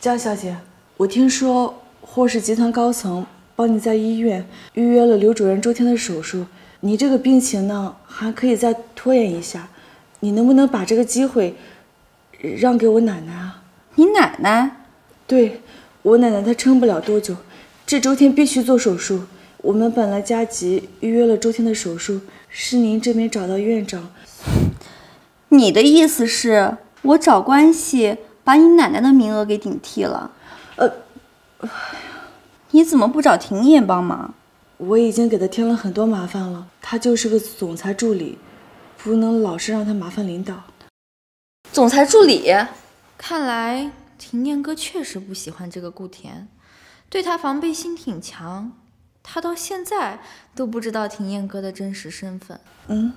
江小姐，我听说霍氏集团高层帮你在医院预约了刘主任周天的手术，你这个病情呢还可以再拖延一下，你能不能把这个机会让给我奶奶啊？你奶奶？对，我奶奶她撑不了多久，这周天必须做手术。我们本来加急预约了周天的手术，是您这边找到院长。你的意思是我找关系？把你奶奶的名额给顶替了，呃，你怎么不找婷燕帮忙？我已经给她添了很多麻烦了，她就是个总裁助理，不能老是让她麻烦领导。总裁助理，看来婷燕哥确实不喜欢这个顾田，对他防备心挺强，他到现在都不知道婷燕哥的真实身份。嗯。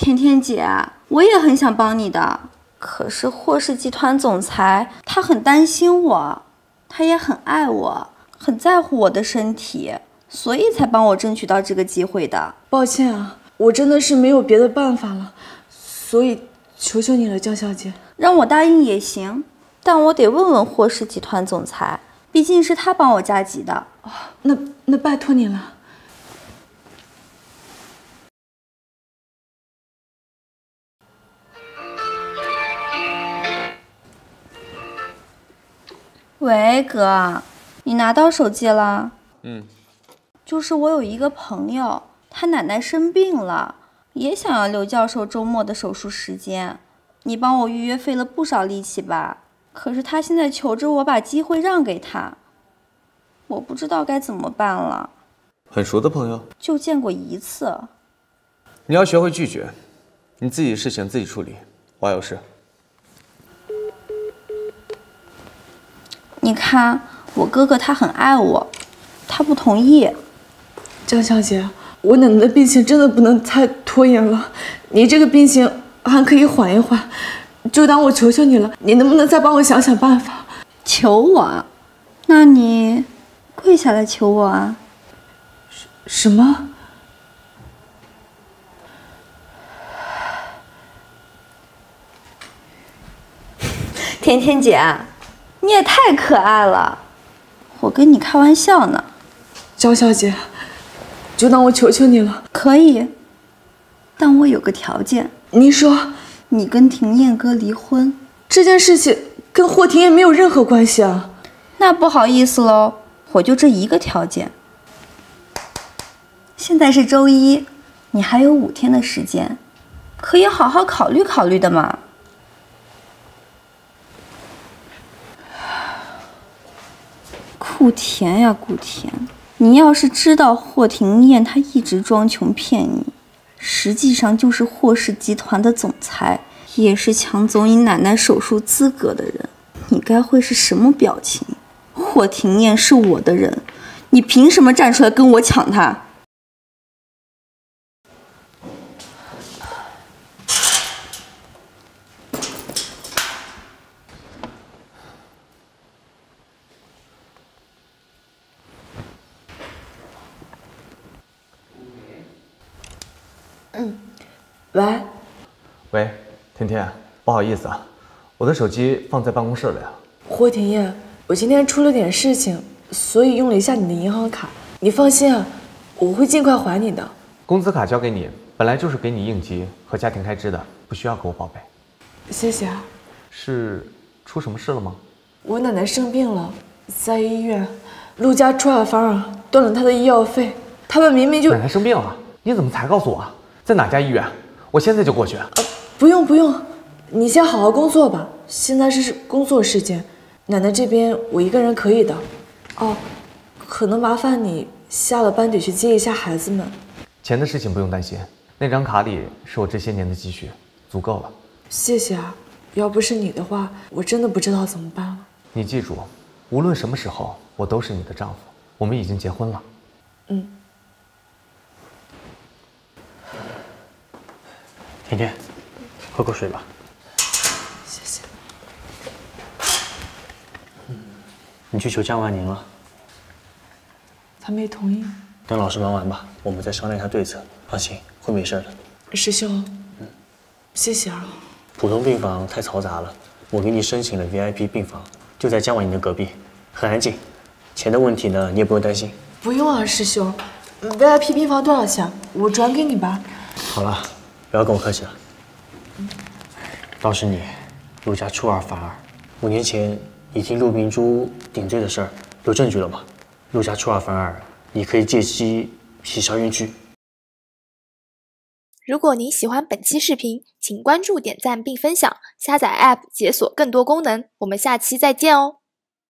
甜甜姐，我也很想帮你的，可是霍氏集团总裁他很担心我，他也很爱我，很在乎我的身体，所以才帮我争取到这个机会的。抱歉啊，我真的是没有别的办法了，所以求求你了，江小姐，让我答应也行，但我得问问霍氏集团总裁，毕竟是他帮我加急的。那那拜托你了。喂，哥，你拿到手机了？嗯，就是我有一个朋友，他奶奶生病了，也想要刘教授周末的手术时间，你帮我预约，费了不少力气吧？可是他现在求着我把机会让给他，我不知道该怎么办了。很熟的朋友，就见过一次。你要学会拒绝，你自己的事情自己处理，我还有事。你看，我哥哥他很爱我，他不同意。江小姐，我奶奶的病情真的不能再拖延了，你这个病情还可以缓一缓，就当我求求你了，你能不能再帮我想想办法？求我？那你跪下来求我啊？什什么？甜甜姐。你也太可爱了，我跟你开玩笑呢，焦小姐，就当我求求你了。可以，但我有个条件。您说，你跟庭燕哥离婚这件事情跟霍庭燕没有任何关系啊。那不好意思喽，我就这一个条件。现在是周一，你还有五天的时间，可以好好考虑考虑的嘛。顾田呀，顾田，你要是知道霍廷燕他一直装穷骗你，实际上就是霍氏集团的总裁，也是抢走你奶奶手术资格的人，你该会是什么表情？霍廷燕是我的人，你凭什么站出来跟我抢他？喂，喂，甜甜，不好意思啊，我的手机放在办公室了呀。霍廷烨，我今天出了点事情，所以用了一下你的银行卡。你放心啊，我会尽快还你的。工资卡交给你，本来就是给你应急和家庭开支的，不需要给我报备。谢谢啊。是出什么事了吗？我奶奶生病了，在医院，陆家出尔反尔断了她的医药费。他们明明就……奶奶生病了，你怎么才告诉我？在哪家医院？我现在就过去。呃，不用不用，你先好好工作吧。现在是工作时间，奶奶这边我一个人可以的。哦，可能麻烦你下了班得去接一下孩子们。钱的事情不用担心，那张卡里是我这些年的积蓄，足够了。谢谢啊，要不是你的话，我真的不知道怎么办了。你记住，无论什么时候，我都是你的丈夫。我们已经结婚了。嗯。甜甜，喝口水吧。谢谢。你去求江万宁了？他没同意。等老师忙完吧，我们再商量一下对策。放心，会没事的。师兄，嗯，谢谢啊。普通病房太嘈杂了，我给你申请了 VIP 病房，就在江婉宁的隔壁，很安静。钱的问题呢，你也不用担心。不用啊，师兄。VIP 病房多少钱？我转给你吧。好了，不要跟我客气了。倒是你，陆家出尔反尔。五年前你替陆明珠顶罪的事儿，有证据了吗？陆家出尔反尔，你可以借机洗消冤屈。如果您喜欢本期视频，请关注、点赞并分享，下载 App 解锁更多功能。我们下期再见哦！